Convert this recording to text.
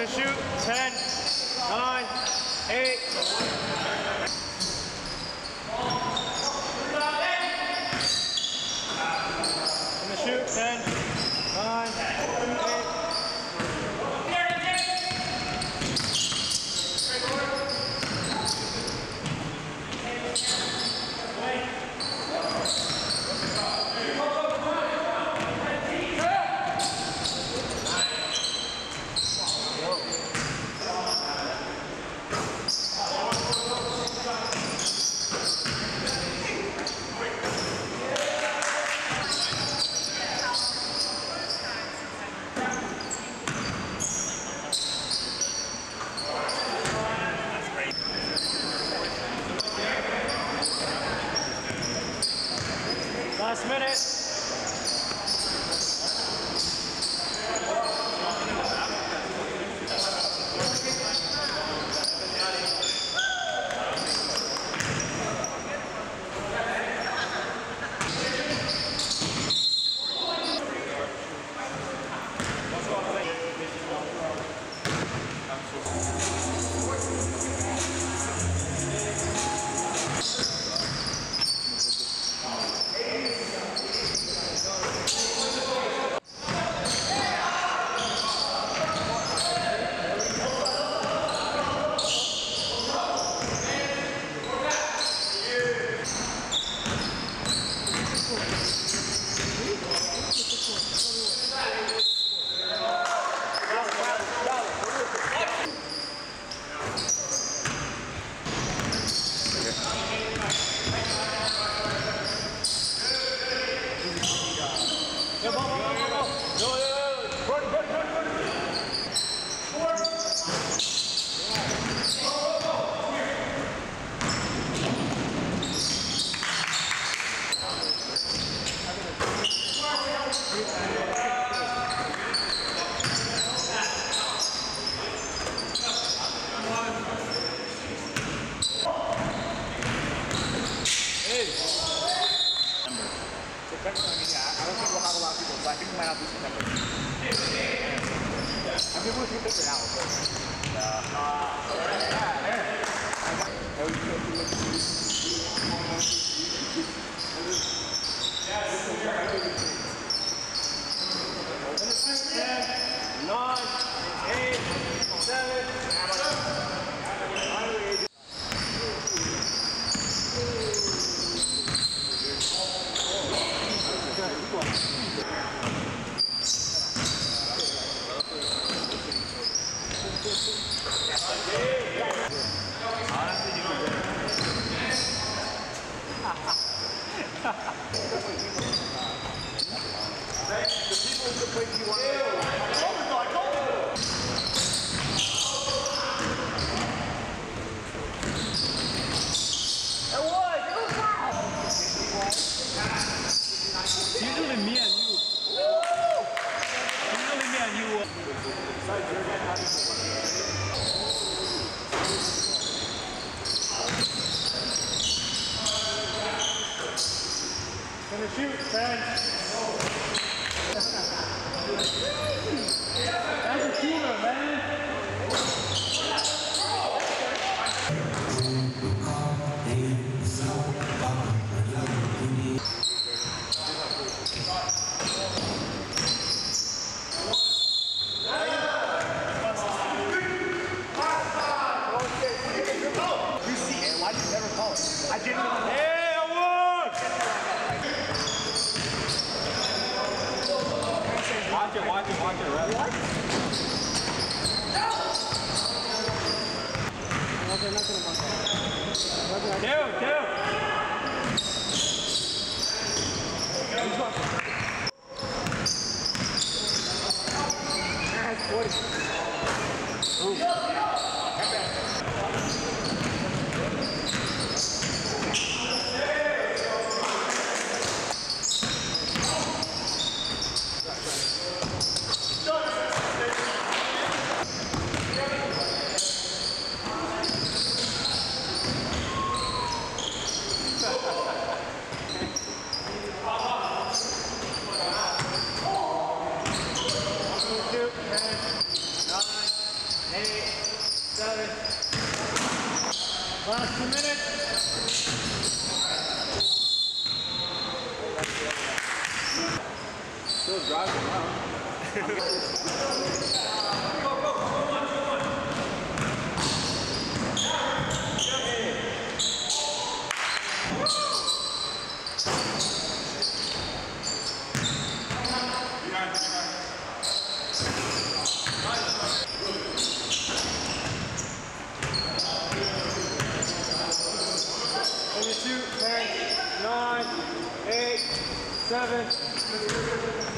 Gonna shoot. 10, 9, 8. Gonna shoot. 10, 9, 8. Last minute. People, so I think we might not do September. I mean, we'll figure it out, but. Ten, Usually me and you. Usually me and you. Gonna shoot. Ten. Watch it, driving around. Eight, seven.